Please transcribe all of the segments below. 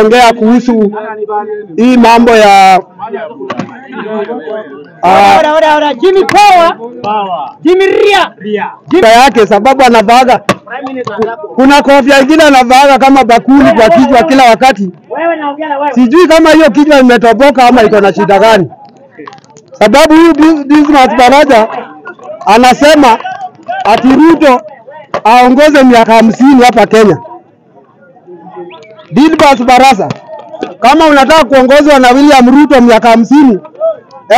kuongea kuhusu hii mambo ya ah, Ora, ora, ora. Jimmy Power. Jimmy Ria. shida yake sababu anavaaga kuna kofia ingine anavaaga kama bakuli kwa kichwa kila wakati. Wewe naongea na wewe. Sijui kama hiyo kichwa imetoboka ama iko na shida gani, sababu huyu Dis- Dismas Baraja anasema ati Ruto aongoze miaka hamsini hapa Kenya. Dismas Barasa, kama unataka kuongozwa na William Ruto miaka hamsini,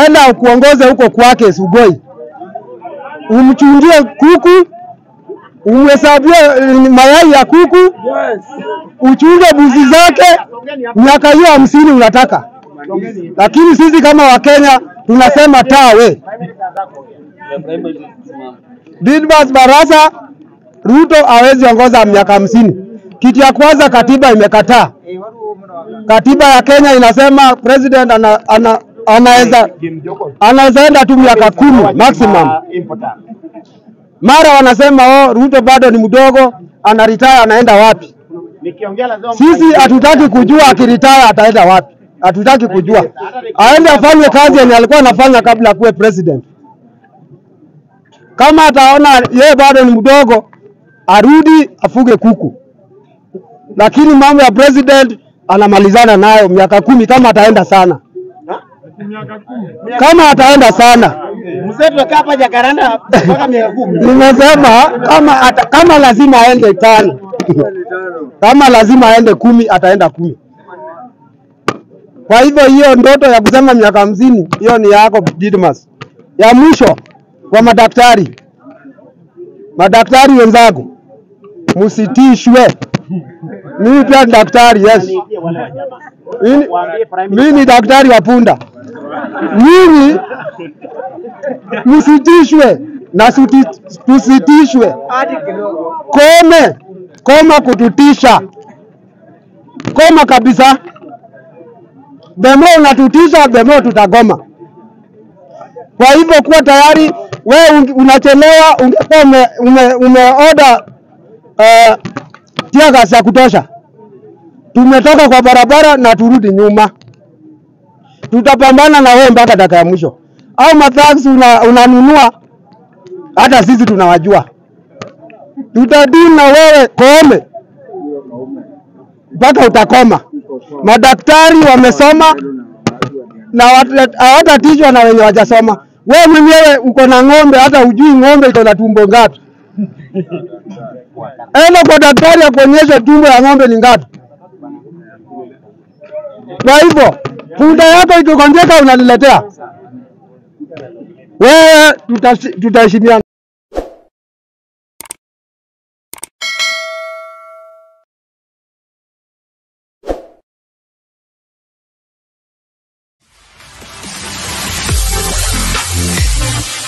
enda ukuongoze huko kwake Sugoi, umchungie kuku, umhesabie eh, mayai ya kuku, uchunge buzi zake, miaka hiyo hamsini unataka. Lakini sisi kama Wakenya tunasema tawe. Didmas Barasa, Ruto hawezi ongoza miaka hamsini. Kitu ya kwanza katiba imekataa. Katiba ya Kenya inasema president ana, ana, anaweza anaweza enda tu miaka kumi maximum. Mara wanasema oh, Ruto bado ni mdogo, ana retire anaenda wapi? Sisi hatutaki kujua akiritaya ataenda wapi, hatutaki kujua. Aende afanye kazi yenye alikuwa anafanya kabla ya akuwe president. Kama ataona yeye bado ni mdogo, arudi afuge kuku, lakini mambo ya president anamalizana nayo miaka kumi kama ataenda sana, kama ataenda sana. Nimesema kama ata, kama lazima aende tano, kama lazima aende kumi, ataenda kumi. Kwa hivyo hiyo ndoto ya kusema miaka hamsini, hiyo ni yako Didmas. Ya mwisho kwa madaktari, madaktari wenzako msitishwe. Mimi pia ni daktari, yes. Mimi- ni daktari wa punda. Nyinyi msitishwe na tusitishwe. Kome, koma kututisha, koma kabisa. Demo unatutisha, demo tutagoma. Kwa hivyo kuwa tayari, unge- unachelewa, ungekuwa ume, ume, umeoda uh, tiagas ya kutosha. Tumetoka kwa barabara na turudi nyuma, tutapambana na wewe mpaka dakika ya mwisho. Au mataxi una, unanunua, hata sisi tunawajua, tutadili na wewe koome mpaka utakoma. Madaktari wamesoma na wat- hawatatishwa na wenye wajasoma. Wewe mwenyewe uko na ng'ombe, hata ujui ng'ombe iko na tumbo ngapi. Enda kwa daktari akuonyeshe tumbo ya ng'ombe ni ngapi. kwa hivyo funda yako ikigonjeka unaniletea wewe, tutaheshimiana. We'll